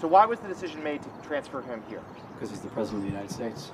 So why was the decision made to transfer him here? because he's the president of the United States.